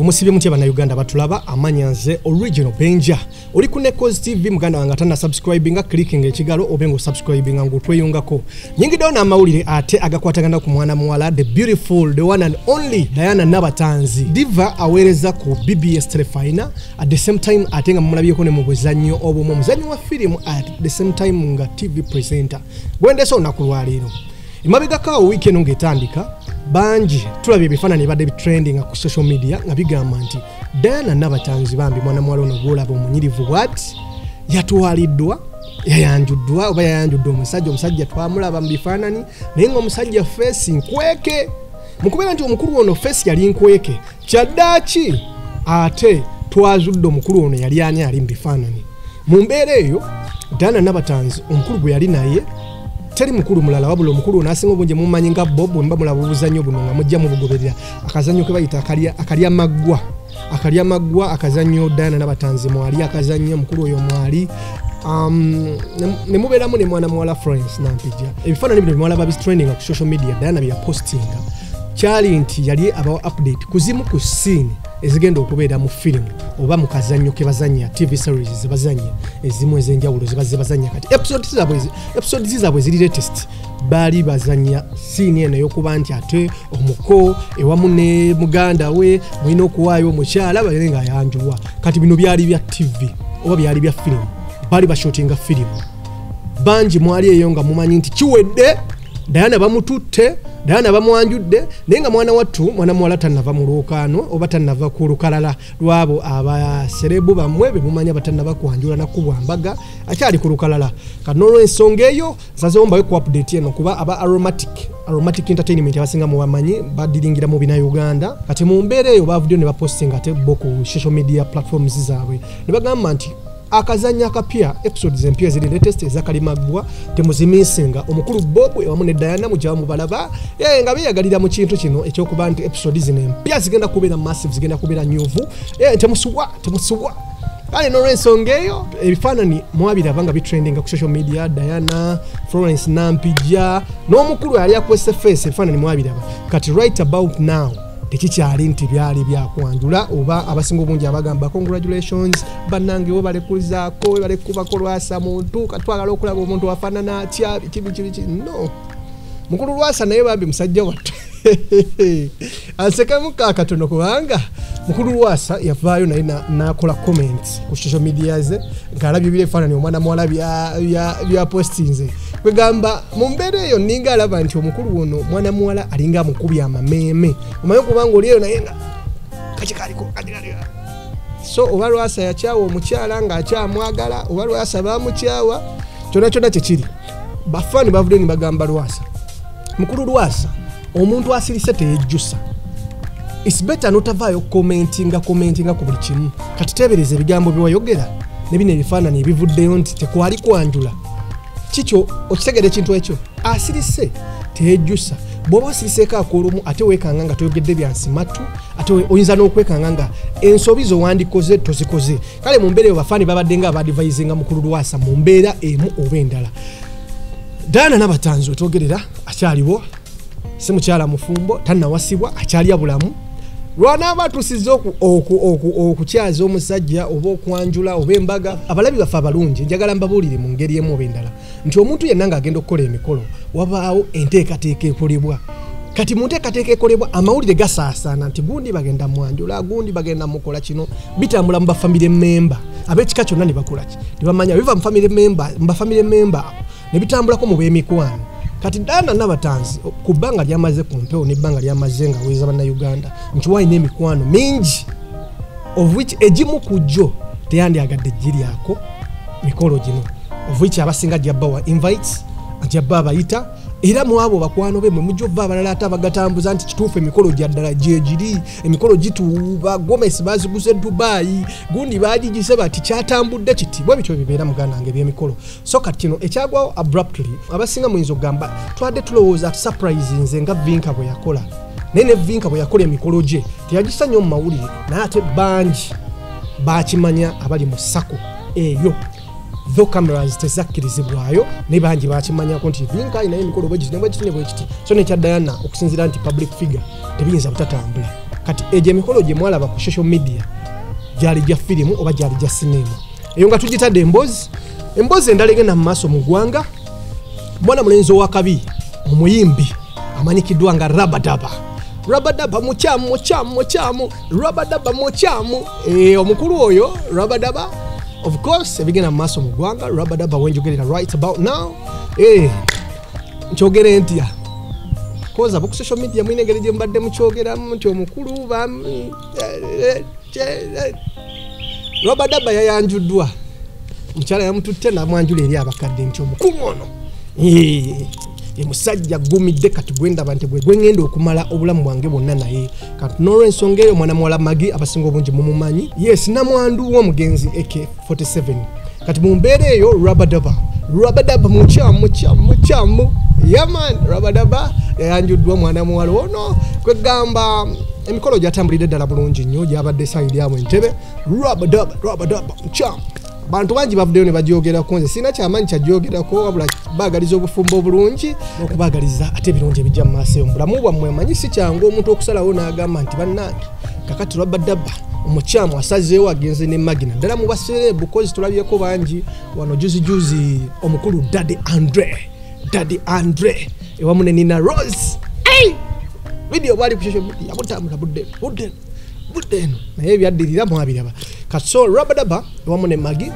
omusibye mutya bannayuganda batulaba amanya nze original benja. Oli ku necos tv muganda wange atana subscribinga clicking ekigalo obe nga osubscribinga ngaotweyungako nyingiddewo n'amawulire ate agakwatagana ku mwana muwala the beautiful the one and only diana nabatanzi. Diva aweereza ku bbs telefina at the same time ate nga mumulabyeko ne mu buzannyo obumwe. Omuzannyo wa firimu at the same time nga tv presenter. Gwendesa olunaku lwaleero. Emabegakaawo wiiki eno ng'etandika bangi tulabye ebifaananyi ebadde bitrendinga ku social media nga bigamba nti diana nabatanzi bambi mwana muwala ono gwolaba omunyirivu bwati yatwaliddwa yayanjuddwa oba yayanjudde omusajja omusajja twamulaba mu bifaananyi naye ngaomusajja feesi nkweke. Mukubeera nti omukulu ono feesi yali nkweke kyaddaaki? Ate twazudde omukulu ono yali ani ali mu bifaananyi? Mu mbeera eyo diana nabatanzi omukulu gwe yali naye teri mukulu mulala wabula omukulu ono asinga obungi mumanyi nga bob mba mulaba obuzanyo buno nga mujja mubugoberera. Akazannyo ke akalya maggwa. Akalya maggwa akazannyo dana nabatanzi mwali akazannyo omukulu oyo mwali. Um, ne mubeeramu ne mwana muwala florence nampija. Ebifaananyi bino bimwalaba bistrendinga ku social media diana byeyapostinga kyali nti yali abawa update kuzimu ku ezigenda okubeera mu firimu oba mu kazannyo ke bazanya tv series zebazanya ezimu ez'enjawulo zibaze bazanya kati episode zaabwe ziri latest. Baali bazanya siini eno ey'okuba nti ate omuko ewamu ne muganda we mulina okuwaayo omukyala baire nga ayanjulwa kati bino byali bya tv oba byali bya firimu baali bashotinga firimu bangi mwali eyo nga mumanyi nti kiwedde dayana bamututte dayana bamwanjudde naye nga mwana wattu mwana muwala tannava mu lwokaano oba tannava ku lukalala. Lwabo abaserebu bammwe bemumanya batannava kwanjula nakubwa mbaga akyali ku lukalala. Kati nolwensonga eyo nsazewo mbawe ku update eno kuba aba aromatic aromatic entertainment abasinga mubamanyi badiringira mu bina uganda kati mu mbeera eyo bavuddeyo ne bapostinga ate bo ku social media platforms zaabwe. Ne bagamba nti akazanya akapya. Episodes empya eziri latest ezakalimaggwa temuzimisinga omukulu bob ewamu ne diana mujaba mubalaba e, nga beyagalira mu kintu kino ekyokuba nti episode zino empya zigenda kubeera massive zigenda kubeera nyuvu e, temusubwa temusubwa kale nolwensonga eyo ebifaananyi mwabiraba nga bitrendinga ku social media diana florence nampija n'omukulu yali akwese face ebifaananyi mwabiraba. Kati right about now tekikyali nti byali byakwanjula oba abasinga obungi abagamba congratulations bannange we balekuzaako we balekubako lwasa muntu katwagala okulaba omuntu wafaanana atya kibi kibiki no. Mukulu lwasa naye bambi musajja wattu ansekamuka akatono kubanga mukulu lwasa yavaayo naye nakola comments ku social media ze ngaalabye birefaanani omwana muwala byapostinze kwegamba mu mbeera eyo ninga alaba nti omukulu ono mwana muwala alinga amukubya amameeme omanyi okubanga olieyo naye nga kakikaliko so oba lwasa yakyawa omukyala ngaakyamwagala oba lwasa bamukyawa kyona kyona kyekiri bafaani bavudde ni bagamba lwasa. Mukulu lwasa omuntu asirise teyejjusa. Its better notavaayo commentinga commentinga ku buli kimu. Kati tebereza ebigambo byewayogera ne bino ebifaananyi ebivuddeyo nti tekwali kwanjula kikyo okitegera ekintu ekyo? Asirise teyejjusa bw'oba osiriseeko akolumu ate weekanga nga toyogedde byansimatu ate oyinza n'okwekanga nga ensobi zowandikoze tozikoze. Kale mu mbeera eyo bafaani babadde nga abadivayizinga mukulu lwasa mu mbeera emu oba endala. Daana nabatanzi wetwogerera akyaliwo si mukyala mufumbo tannawasibwa akyalya bulamu lwanaaba atusiza okukyaza omusajja oba okwanjula oba embaga abalabi baffe abalungi njagala mbabuulire mu ngeri emu oba endala. Nti omuntu yenna ng'agenda okukola emikolo wabaawo enteekateeka ekolebwa. Kati mu nteekateeka ekolebwa amawulire gasaasaana nti gundi bagenda mwanjula gundi bagenda mukola kino bitambula mu bafamire memba ab'ekika kyonna ne bakolaki ne bamanya biva mu bafamire memba ne bitambulako mu b'emikwano kati dana nabatanzi ku bbanga lyamaze ku mpewo nebbanga lyamaze nga weza bannayuganda nti walina emikwano mingi of which egimu ku jjo teyandyagadde giryako mikolo gino of which abasinga jabbawa invites jabba abayita era mu abo bakwano be mwe mujja ova abalala ate abagatambuza nti kituufu emikolo gyaddala gyegiri emikolo gituuba gomesi baziguze dubayi gundi bagigise bati kyatambudde kiti. Bwe bityo bibeera muganda wange ebyemikolo so kati kino ekyagwawo abruptly abasinga muyinza okugamba twadde tulowooza surprise nze nga vinka bwe yakola. Naye ne vinka bwe yakola emikolo gye teyagisa nnyo mu mawulire naye ate bangi bakimanya abali mu sako eyo tho cameras tezakkirizibwayo naye bangi bakimanyako nti vinka alina emikolo bwegiti nebwekiti nebwekiti so nekya diana okusinzira nti public figure tebiyinza butatambula. Kati egyo emikolo gye mwalaba ku social media gyali gya firimu oba gyali gya sinema eyo nga tugitadde emboozi. Emboozi endala egenda mu maaso mu ggwanga. Mwana mulenzi owakabi omuyimbi amanyikiddwa nga rabadaba. Rabadaba mukyamu mukyamu mukyamu. Rabadaba mukyamu. Eh, omukulu oyo rabadaba of course ebigenda mu maaso mu ggwanga rabadaba wenjogerera right about now Eh, nkyogere ntya koza boku social media mwine engeri gye mubadde mukyogeramu nti omukulu bam- eh, eh, rabadaba yayanjuddwa. Mukyala yamututte namwanjula eri abakadde nti omukulu ono musajja gumidde kati gwendaba nti gwe gwengenda okumala obulamu bwange bwonna naye. Kati n'olwensonga eyo mwana muwala magi abasinga obungi mumumanyi yes namwandu w'omugenzi ak 47 kati mu mbeera eyo rabadaba rabadaba mukyamu mukyamu mukyamu yaman rabadaba yayanjuddwa mwana muwala ono. Kwegamba emikolo gyatambulidde ddala bulungi nnyo gyabadde sayidi yabwe entebe. Rabadaba rabadaba mukyamu bantu bangi bavuddeyo ne bagyogerako. Nze sirina kyamanyi kyagyogerako wabula baagaliza obufumbo obulungi n'okubaagaliza ate ebirungi ebijja mu maaso eyo. Mu bulamu bwammwe manyi si kyangu omuntu okusalawo n'agamba nti bannange kakati lwabadabba omukyamu asazeewo agenze ne magina. Ddala mu baserebu kozi tulabyeko bangi. Wano juzijuzi omukulu dadi andre dadi andre ewamu ne nina rose. Vidiyo bwali ku social media butambula budde budde budde eno. Naye ebyaddirira mwabiraba kaso rabadaba wamu ne magi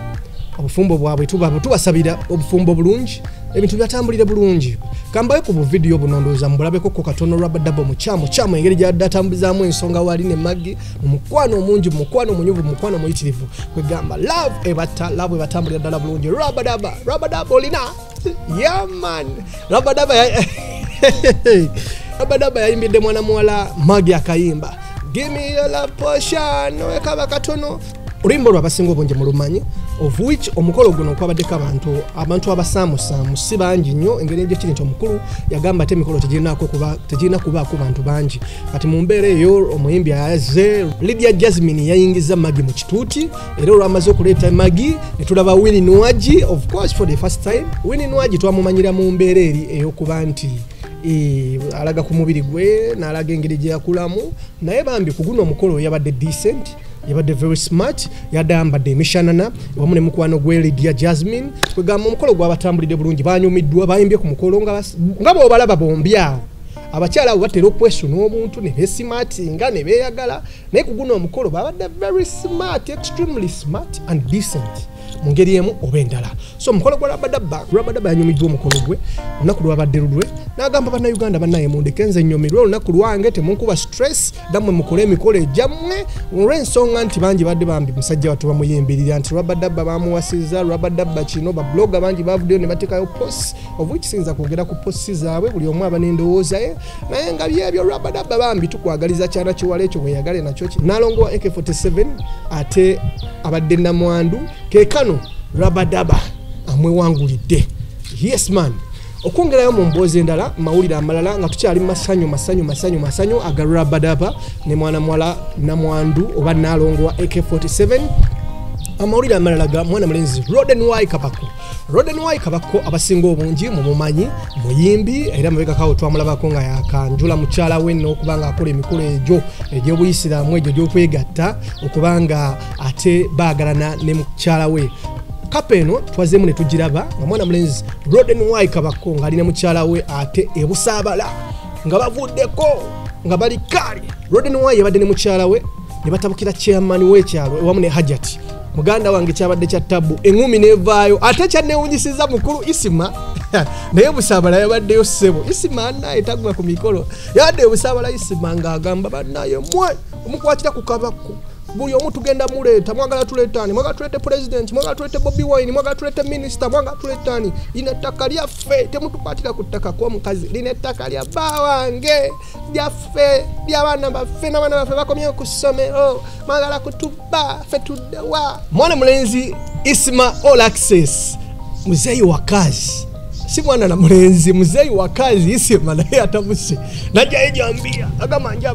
obufumbo bwabwe tuba tubasabira obufumbo bulungi ebintu byatambulire bulungi. Kambayo ku buvidiyo buno ndowooza mubulabeko ko katono rabadaba omukyamu kyamu engeri gyaddatambuzaamu ensonga wali ne magi mumukwano omungi mumukwano omunyuvu mumukwano omuyitirivu. Kwegamba love ebatta love ebatambulira ddala bulungi. Rabadaba rabadaba olina? Yaman rabadaba rabadaba yayimbidde mwana muwala magi akayimba gimiyola poshano ekaba katono. Oluyimba olwo abasinga obungi mulumanyi of which omukolo guno kwabaddeko abantu abantu abasaamusaamu si bangi nnyo. Engeri egyo kiri nti omukulu yagamba ate emikolo tegirina kubaako bantu bangi. Kati mu mbeera eyo omuyimbi aze lydia jasmine yayingiza magi mu kituuti era olwamaze okuleeta magi netulaba wini nwagi of course for the first time. Wini nwagi twamumanyira mu mbeera eri ey'okuba nti alaga ku mubiri gwe n'alaga engeri gye yakulamu naye bambi ku guno omukolo yabadde decent yabadde very smart yadde ayambadde emishanana wamu ne mukwano gwe lydia jasmine kwegamba omukolo gwabatambulidde bulungi banyumiddwa bayimbye ku mukolo nga nga boobalaba bombi awo. Abakyala abo batera okwesuna omuntu ne besimatinga ne beeyagala naye ku guno omukolo babadde very smart extremely smart and decent mu ngeri emu oba endala. So omukolo gwa rabadaba rabadaba yanyumiddwa omukolo gwe olunaku lwabadde lulwe n'agamba bannayuganda bannaye mundeke nze nnyumirwe olunaku lwange temunkuba stress dammwe mukole emikolo egyammwe. Olw'ensonga nti bangi badde bambi musajja wattu bamuyimbirira nti rabadaba bamuwasiza rabadaba kino babloga bangi bavuddeyo ne bateekayo posi which siyinza kwogera ku posi zaabwe buli omu aba n'endowooza ye. Naye nga byebyo rabadaba bambi tukwagaliza kyana kiwala ekyo weyagale nakyo nalongo wa ak47 ate abadde namwandu kekano rabadaba amwewangulidde. Yes man. Okwongerayo mu mboozi endala mawulire amalala nga tukyali masanyu masanyu masanyu masanyu aga rabadaba ne mwana muwala namwandu oba nalongo wa ak47 amawulire amalala ga mwana mulenzi roden y kabako. Roden y kabako abasinga obungi mumumanyi muyimbi era mabegakawo twamulabako nga yakanjula mukyala we n'okuba nga akola emikolo egyo egy'obuyisiraamu egyo gy'okwegatta okuba nga ate baagalana ne mukyala we. Kapa eno twazeemu ne tugiraba nga mwana mulenzi roden y kabako ng'ali ne mukyala we ate ebusaabala nga bavuddeko nga bali kaali roden y yabadde ne mukyala we ne batabukira chairman w'ekyalo ewamu ne hajati muganda wange kyabadde kya tabu eŋumi nevaayo ate kyanewunyisiza mukulu isima. Naye busaabala yabaddeyo ssebo isima anaye taguma ku mikolo. Yabadde busaabala isima ng'agamba bannaye mwe omukwatira ku kabako buli omu tugenda muleeta mwagala tuleetani mwagala tulete president mwagala tulete bobi wine mwagala tulete minisita mwagala tuleetani lino ettaka lyaffe temutukwatira ku ttaka kw'omukazi lino ettaka lya bba wange lyaffe ly'abaana baffe n'abaana baffe bakomye ku ssomero mwagala kutubba ffe tuddewa. Mwana mulenzi isma all access muzeeyi wa kazi si mwana na mlenzi mzei wa kazi isima naye atamuse najjayo jambia agamba nja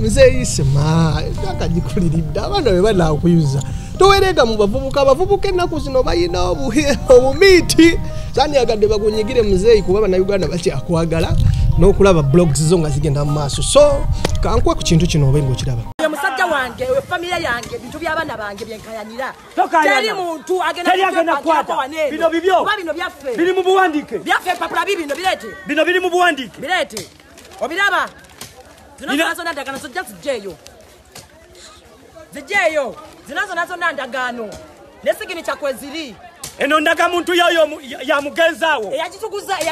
muzeeyi isima akagikuliridde abaana be banakuyuza towerega mu bavubuka abavubuka ennaku zino balina obu- obumiiti sandiyagadde bakunyigire muzeeyi kuba bannayuganda bakyakwagala n'okulaba blogs zo nga zigenda mu so kankwe ku kintu kino obe oyo famiry yange ebintu by'abaana bange byenkayanira teri muntu Teri agenda kukwata. Bino bibyo. kuba bino byaffe. Biri mu buwandiike. Byaffe empapula bibino bireete. Bino biri mu buwandiike. Bireete. Obiraba. Zino zona zonna ndagaano zojja zijjeeyo. Zijjeeyo. Zino zona zonna ndagaano nesigini kyakwe ziri eno ndagamuntu yoyo ya- mugenzaawo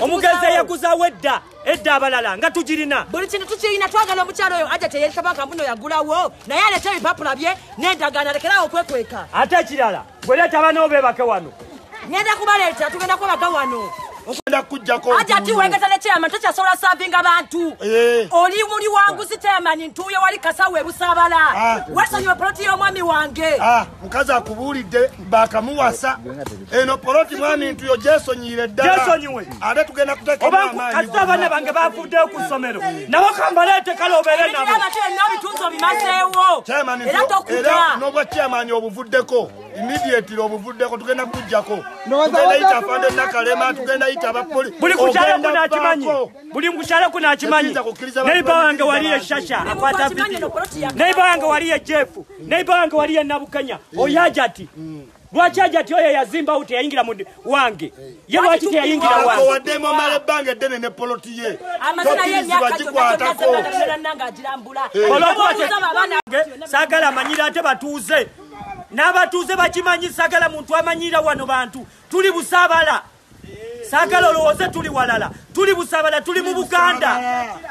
omugenzi eyaguzaawo edda edda abalala nga tugirina. Buli kintu tukirina twagala omukyalo oyo aja teyekabanga mbuno yagulawo naye aleeta ebipapula bye n'endagaano alekerawo okwekweka. Ate ekirala bweleeta bano beebake wano. Ngenda kubaleeta tugenda kubaga wano Ogenda kujjako aja ati wengeza ne chairman tokyasobola savinga bantu Eh. oli muli wanguzi chairman ntuuyo wali kasawo ebusabala Ah. wesonyiwe poloti y'omwami wange. Ah, mukazi akubuulidde bakamuwasa. Eno poloti mwami ntuyo gyesonyiire ddala. Gyesonyiwe. ate tugenda kati abaana bange bafuddeyo ku ssomero. Nabo kambaleete kale obeere nabo. obimazeewo. Chairman, era era n'obwa chairman obuvuddeko immediately obuvuddeko tugenda kujjako tugenda yita afande nakalema tugenda yita abapoli buli kunakimanyi baako. buli Tekiyinza kukkiriza neiba wange wali bakkiriza eshasha abantu. akwata vidiyo poloti neiba wange wali ejefu neiba wange wali enabukanya oyo ajati lwaki ajati oyo yazimbawo teyayingira mu wange ye lwaki teyayingira wange akowaddemu omala ebbanga eddene ne poloti ye gyonna gikwatako gyonna ng'agirambula olwokuba te- Obuuza abaana Ge- saagala amanyire ate batuuze n'abatuuze bakimanyi saagala muntu amanyira wano bantu tuli busaabala saagala olowooze tuli walala tuli busaabala tuli mu buganda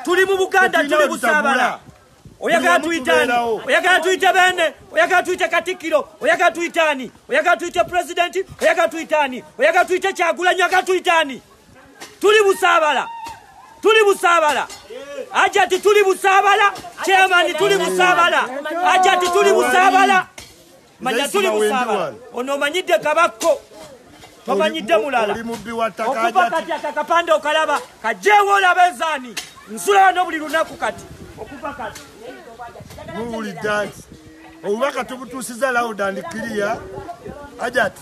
tuli mu buganda tuli busaabala wetutabula. oyagala tuyitaani tubeerawo. oyagala tuyite bene? Oyagala tuyite katikkiro oyagala tuyitaani oyagala tuyite pulezidenti? Oyagala tuyitaani oyagala tuyite kyagulanyi? Oyagala tuyitaani tuli busaabala tuli busaabala ajati tuli busaabala chairman tuli busaabala ajati tuli busaabala manya tuli wano. ono omanyidde kabakko. Tomanyidde mulala okuva kati akakapande okalaba kajeewo olaba ezaani nsula wano buli lunaku kati. Okuva kati. Muwulidde anti obubaka tubutuusiza loud and clear. Ajati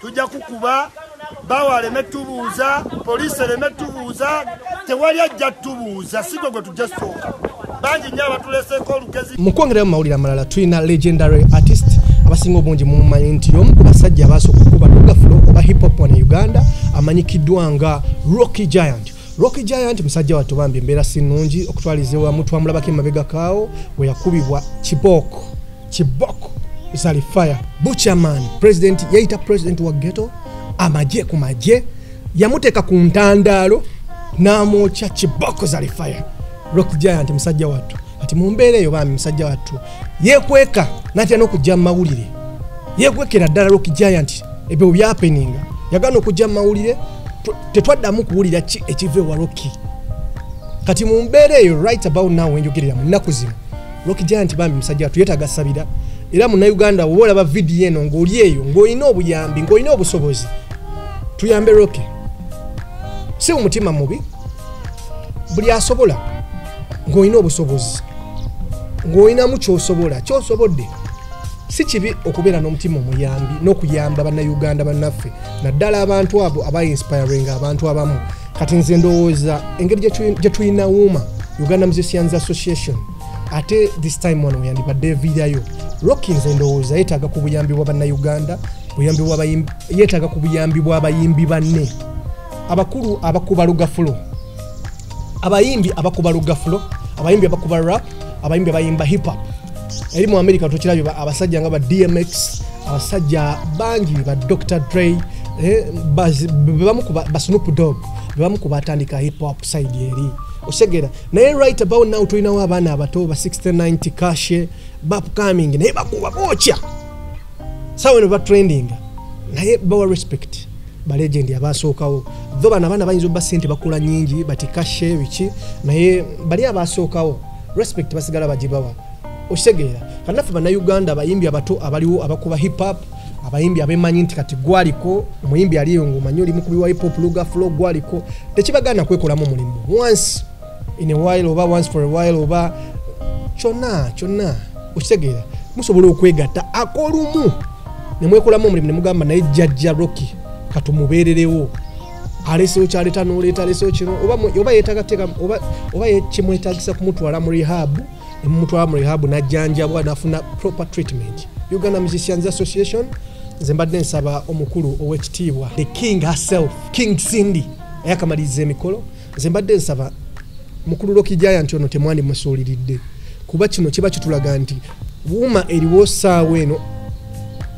tujja kukuba bawa aleme tubuuza poliisi ereme tubuuza tewali ajja tubuuza si gwe gwe tujja sooka bangi nnyo abatuleseeko olugezi mu kwongerayo mu mawulire amalala tulina legendary artist abasinga obungi mumumanyi nti y'omu ku basajja abasooka okuba lugafulo oba hip hop wano e uganda amanyikiddwa nga rocky giant. Rocky giant musajja wattu bambi embeera si nnungi okutwaliza ewamu twamulabako emabega kaawo we yakubibwa kibooko kibooko zali fire buchaman president yayita president wa ghetto amagye ku magye yamuteeka ku ntandaalo n'amwokya kibooko zali fire rock giant musajja wattu. Kati mu mbeera eyo bambi musajja wattu yeekweka natya n'okujja mu mawulire? Yeekwekera ddala rock giant ebyo byapeninga yagana okujja mu mawulire tu- tetwaddamu kuwulira ki ekiva ewa rocky kati mu mbeera eyo right about now wenjogerera mu nnaku zino rock giant bambi musajja wattu yeetaaga sabira era munauganda oba olaba vidiyo eno ng'oli eyo ng'olina obuyambi ng'olina obusobozi tuyambe rocky si mu mutima mubi? Buli asobola ng'olina obusobozi ng'olinamu kyosobola kyosobodde si kibi okubeera n'omutima omuyambi n'okuyamba bannayuganda bannaffe naddala abantu abo abainspiringa abantu abamu. Kati nze ndowooza engeri gye tuli- gye tulina wuuma uganda musicians association ate this time wano yandibadde eviirayo. Rocky nze ndowooza yeetaaga ku buyambi bwa bannayuganda yeetaaga ku buyambi bw'abayimbi banne. Abakulu abakuba lugafulo abayimbi abakuba lugafulo abayimbi abakuba rap abayimbi abayimba hip hop. Eri mu america tokirabye abasajja nga ba dmx abasajja bangi ba dr. Dre eh, basnoop bebamu ku ba ba snoop dog bebamukuba atandika hip hop side eri. Osegera naye right about now tulinawo abaana abato ba 6090 kashe bapcoming naye bakuba bookya sawa ne naye bawa respect balegendi abasookawo. Tho bano abaana bayinza obba sente bakula nyingi bati kashe biki naye bali abasookawo respect basigala bagibawa. Okitegeera kanaffe bannayuganda abayimbi abato abaliwo abakuba hip hop abayimbi abemanyi nti kati gwaliko omuyimbi aliyo ngaomanyi oli mukubi wa hip hop luga flo gwaliko tekibagana kwekolamu omulimu. Once in a while oba once for a while oba kyonna kyonna. Okitegeera musobola okwegatta akolumu nemwekolamu omulimu nemugamba naye jjajja rocky katumubeererewo alesewo kyaleeta noleeta alesewo kino oba oba yeetagateeka oba kimwetagisa kumutwala mu rehab nemumutwala mu rehab najjanjabwa nafuna proper treatment. Uganda musicians association nze mbadde nsaba omukulu owekitiibwa the king herself king cindy ayakamaliriza emikolo. Nze mbadde nsaba mukulu lokijaya nti ono temwandi musuuliridde kuba kino kiba kitulaga nti wuuma eriwo saawa eno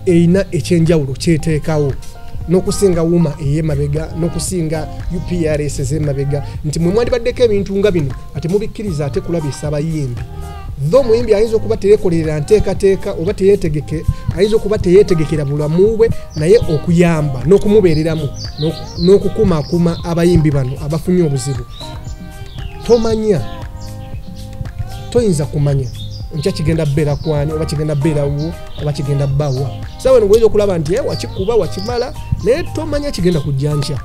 erina ekyenjawulo kyeteekawo n'okusinga wuuma ey'emabega n'okusinga uprs ez'emabega nti mwe mwandibaddeko ebintu nga bino ate mubikkiriza ate kulabisa abayimbi. Tho omuyimbi ayinza okuba teyekolerera nteekateeka oba teyetegeke ayinza okuba teyeetegekera bulamu bwe naye okuyamba n'okumubeereramu n'oku- n'okukumaakuma abayimbi bano abafunye obuzibu. Tomanya toyinza kumanya nkya kigenda kwani oba kigenda bbeera wo oba kigenda bbawa. Sawe eno goyinza okulaba nti eh, wakikuba wakimala naye tomanya kigenda kujja nkya.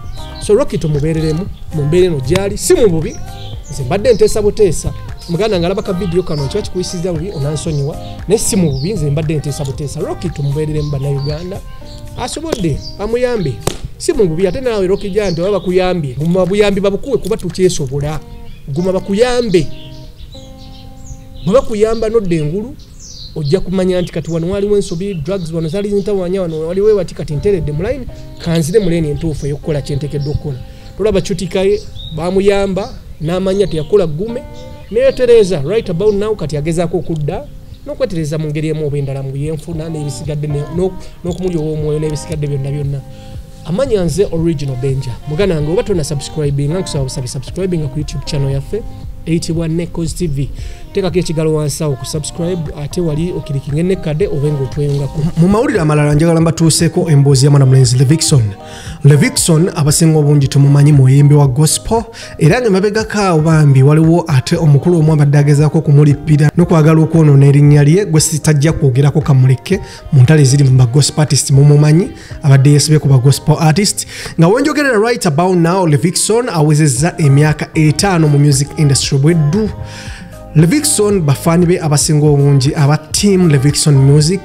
So roki tomubeereremu mumbeera eno gyali si mu bubi. Nze mbadde nteesa buteesa. Muganda nga alaba ka vidiyo kano kiba kikuyisiza bubi onansonyiwa naye si mu bubi nze mbadde nteesa buteesa. Roki tumubeereremu bannayuganda. Asobodde amuyambe si mu bubi ate naawe roki gya nti oba bakuyambye guma buyambi babukuwe kuba tukyesobola. Guma bakuyambe bwe bakuyamba nodda engulu ojja kumanya nti kati wano waliwo ensobi drugs wano zali zintawanya wano waliwo wati kati nteredde mu line kanzire mu line entuufu ey'okukola kyentekedde okukola. Tolaba cutikaye bamuyamba n'amanya teyakola gume neyetereza right about now kati agezaako okudda n'okwetereza mu ngeri emu oba endala mu yenfuna n'ebisigadde ne- n'ok- n'okumuli ow'omwoyo n'ebisigadde byonna byonna. Amanya nze original benja muganda wange oba tona subscribinga nkusaba busabi subscribinga ku youtube channel yaffe eyitibwa necos tv teekako ekigalo wansi awo ku subscribe ate wali okirikinga enekadde obe nga otweyungako mu mawulire amalala njagala mbatuuseeko emboozi ya mwana mulenzi levikson. Levikson abasinga obungi tumumanyi muyimbi wa gospel era nga emabegako awo bambi waliwo ate omukulu omu abadde agezaako okumulippira n'okwagala okwonoona erinnya lye gwe sitajja kwogerako kamuleke mu ntale eziri mu bagospel artist mumumanyi abadde yeesibye ku bagospel artist nga wenjogerera right about now levikson awezezza emyaka etaano mu music industry bweddu levikson bafaani be abasinga obungi aba team levikson music.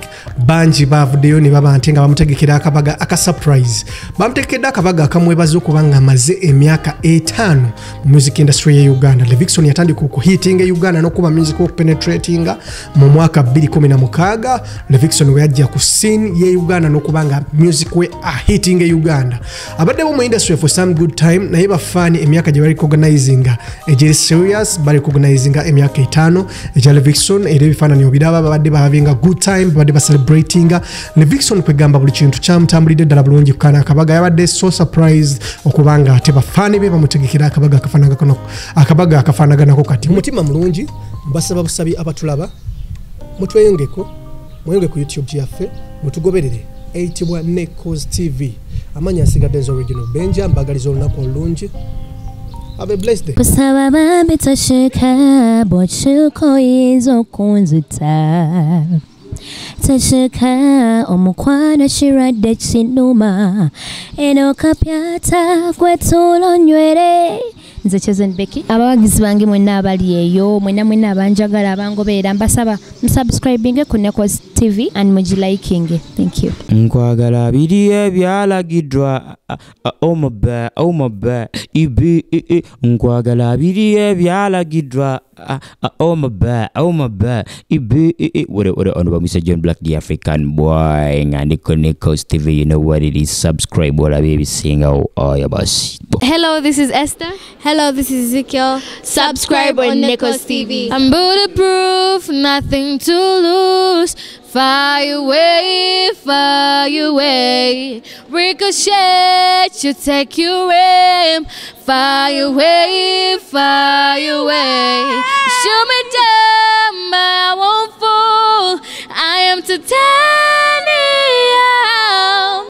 Bangi bavuddeyo ne baba nte nga bamutegekera akabaga aka surprise bamutegekedde akabaga akamwebaza okuba nga amaze emyaka etaano mu music industry ye uganda. Levikson yatandika okuhitinga e uganda n'okuba music okupenetratinga mu mwaka 216 levikson we yajja ku scene ye uganda n'okuba nga music we ahitinga e uganda. Abaddebo mu industry for some good time naye bafaani emyaka gye barecognizinga egyeri serious barecognizinga emyaka etaano. Egya levikson era ebifaananyi obiraba babadde bavinga good time babadde bacelebratinga levikson kwegamba buli kintu kyamutambulidde ddala bulungi kukana akabaga yabadde so surprised okuba nga ate bafaani be bamutegekera akabaga akafaanaganako kati. Mutima mulungi mbasaba busabi abatulaba. Mutweyongeko mweyonge ku youtube yaffe mutugoberere eyitibwa necos tv amanya nsigadde nze original benja mbagaliza olunaku olulungi Have a blessed day. Busaba bitashika bochuko izokunzita. Tashika omukwana shiradde kinuma eno kapyata gwetulonywere nze kyezenbeki abawagizi bange mwenna abali eyo mwenna mwenna abanjagala abangoberera mbasaba musubscribinge ku necos tv and mugilikinge thank you. Nkwagala biri ebyalagiddwa omuba omuba ibi i- i. nkwagala biri ebyalagiddwa omuba omuba ibi i- i. wore wore ono bamwisa john black the african boy. Nga ndiko nicos tv you know what it is subscribe olabe ebisingawo. Oyo basi Hello, this is Esther. Hello, this is Ezekiel. Subscribe on Nichols TV. I'm bulletproof, nothing to lose. Fire away, fire away. Ricochet, you take your aim. Fire away, fire away. Shoot me down, but I won't fall. I am today.